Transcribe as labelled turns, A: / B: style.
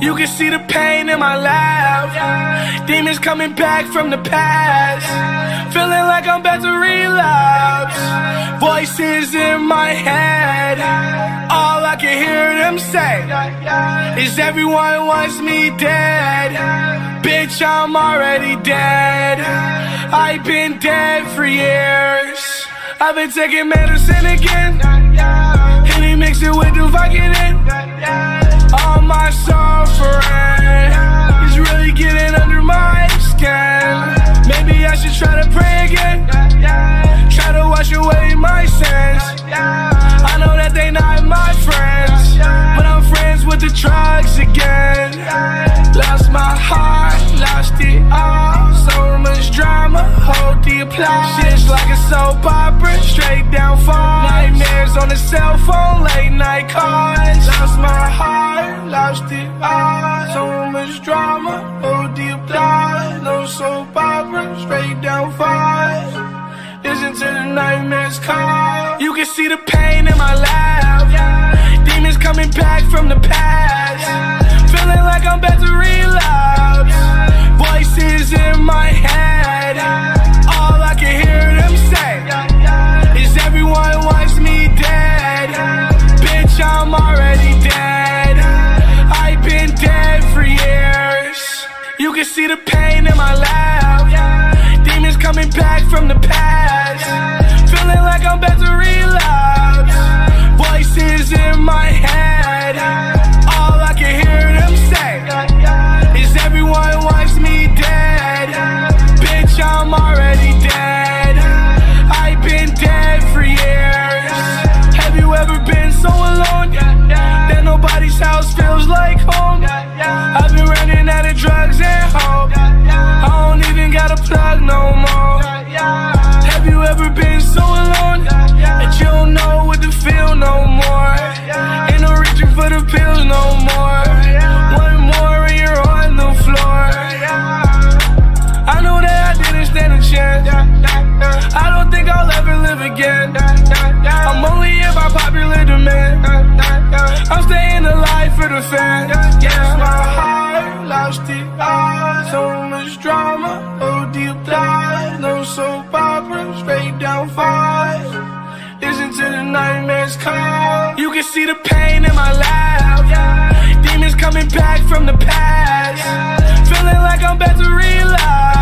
A: You can see the pain in my laugh. Demons coming back from the past. Feeling like I'm about to relapse. Voices in my head. All I can hear them say is everyone wants me dead. Bitch, I'm already dead. I've been dead for years. I've been taking medicine again. Soap opera, straight down fall. Nightmares on the cell phone, late night calls. Lost my heart, lost it all. So much drama, hold the applause. No soap opera, straight down falls. Listen to the nightmares call. You can see the pain in my laugh. Demons coming back from the past. Feeling like I'm about see the pain in my laugh. Demons coming back from the past. Feeling like I'm about to relapse. Voices in my head. All I can hear them say is everyone wants me dead. Bitch, I'm already dead. I've been dead for years. Have you ever been so alone that nobody's house feels like the. Yes, my heart lost it all. So much drama, OD applause. No soap opera, straight down falls. Listen to the nightmares call. You can see the pain in my laugh. Demons coming back from the past. Feeling like I'm about to relapse.